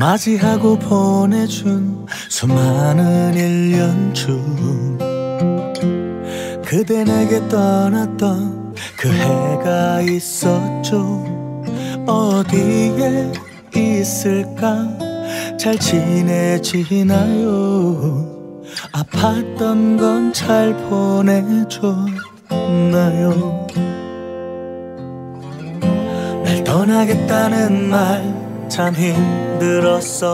맞이하고 보내준 수많은 일년 중. 그대 내게 떠났던 그 해가 있었죠. 어디에 있을까? 잘 지내지나요? 아팠던 건 잘 보내줬나요? 날 떠나겠다는 말 참 힘들었어요.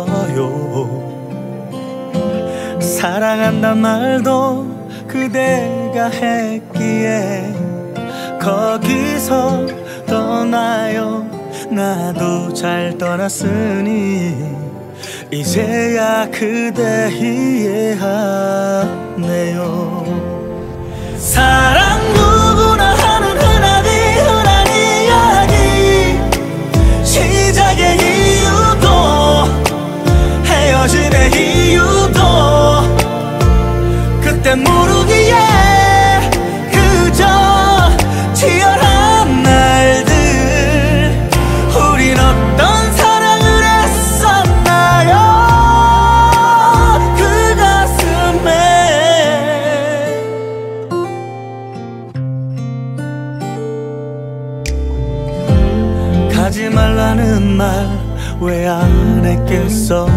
사랑한단 말도 그대가 했기에 거기서 떠나요. 나도 잘 떠났으니 이제야 그대 이해하네요. 사랑 그때 모르기에 그저 치열한 날들 우린 어떤 사랑을 했었나요? 그 가슴에. 가지 말라는 말 왜 안 했겠어요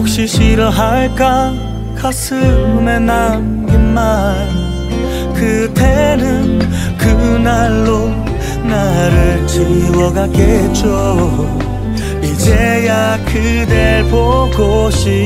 혹시 싫어할까? 가슴에 남긴 말. 그대는 그날로 나를 지워갔겠죠. 이제야 그댈 보고 싶은데